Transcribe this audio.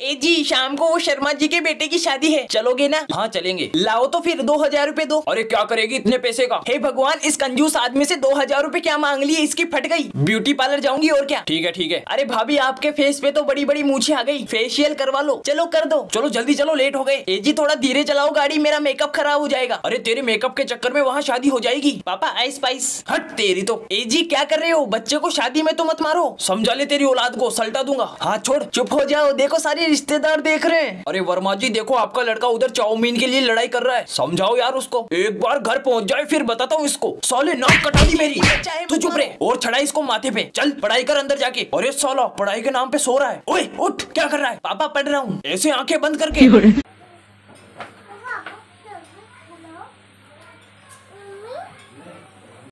ए जी शाम को वो शर्मा जी के बेटे की शादी है। चलोगे ना? हाँ चलेंगे। लाओ तो फिर दो हज़ार रूपए दो। अरे क्या करेगी इतने पैसे का? हे भगवान इस कंजूस आदमी से दो हज़ार रूपए क्या मांग लिए? इसकी फट गई। ब्यूटी पार्लर जाऊँगी और क्या? ठीक है ठीक है। अरे भाभी आपके फेस पे तो बड़ी बड़ी मूछे आ गई। फेशियल करवा लो। चलो कर दो। चलो जल्दी चलो लेट हो गए। ए जी थोड़ा धीरे चलाओ गाड़ी मेरा मेकअप खराब हो जाएगा। अरे तेरे मेकअप के चक्कर में वहाँ शादी हो जाएगी। पापा आइस पाइस हट तेरी तो। ए जी क्या कर रहे हो? बच्चे को शादी में तो मत मारो। समझा ले तेरी औलाद को सल्टा दूँगा। हाँ छोड़। चुप हो जाओ। देखो सारे रिश्तेदार देख रहे हैं। अरे वर्मा जी देखो आपका लड़का उधर चाउमीन के लिए लड़ाई कर रहा है। समझाओ यार उसको। एक बार घर पहुँच जाए फिर बताता हूँ इसको। सोले नाक कटा दी मेरी। चाहे तू चुप रहे। और चढ़ा इसको माथे पे। चल पढ़ाई कर अंदर जाके। अरे सोलो पढ़ाई के नाम पे सो रहा है। ओए उठ क्या कर रहा है? पापा पढ़ रहा हूँ। ऐसे आँखें बंद करके।